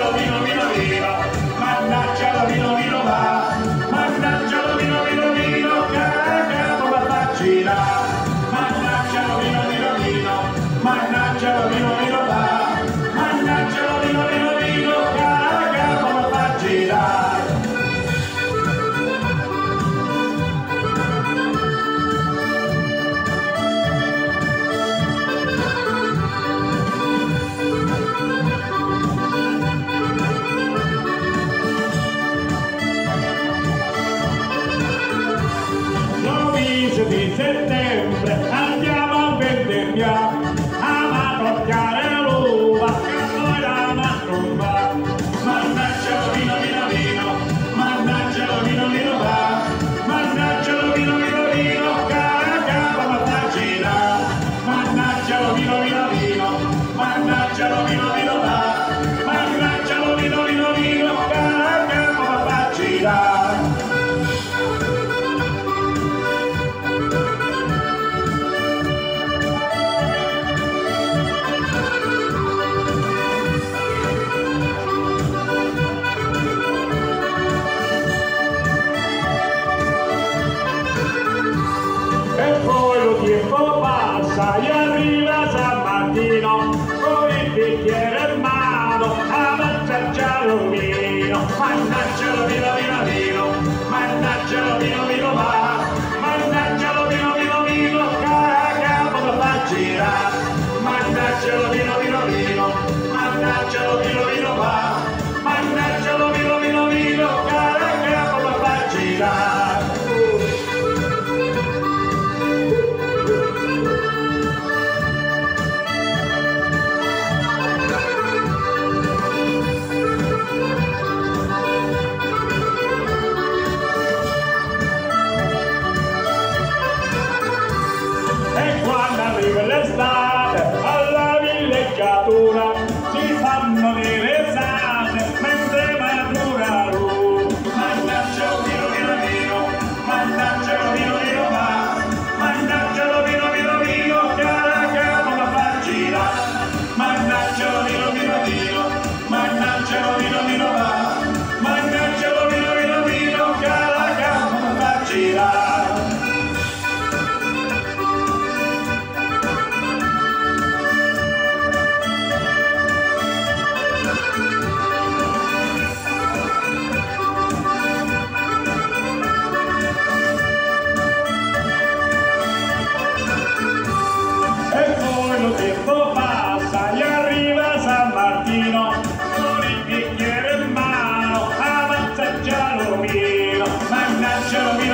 that'll be mannaggia mandaglielo vino vino vino, mandaglielo vino vino va. gentlemen,